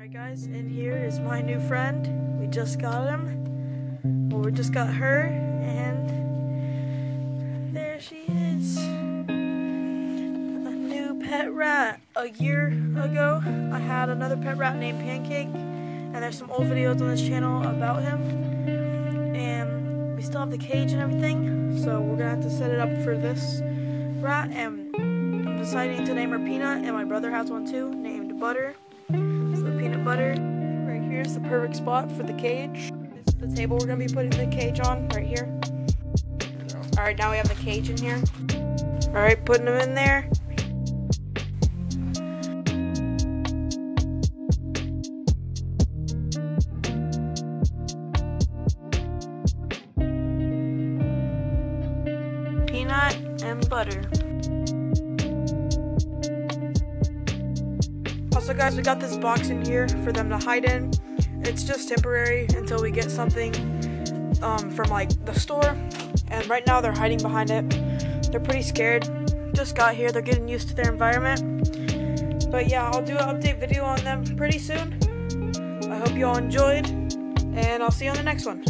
Alright guys, and here is my new friend. We just got him. Well, we just got her, and there she is. A new pet rat. A year ago, I had another pet rat named Pancake, and there's some old videos on this channel about him. And we still have the cage and everything, so we're gonna have to set it up for this rat. And I'm deciding to name her Peanut, and my brother has one too, named Butter. Peanut butter. Right here is the perfect spot for the cage. This is the table we're gonna be putting the cage on, right here. Alright, now we have the cage in here. Alright, putting them in there. Peanut and butter. Also, guys, we got this box in here for them to hide in. It's just temporary until we get something um, from like the store. And right now they're hiding behind it. They're pretty scared. Just got here. They're getting used to their environment. But yeah, I'll do an update video on them pretty soon. I hope you all enjoyed, and I'll see you on the next one.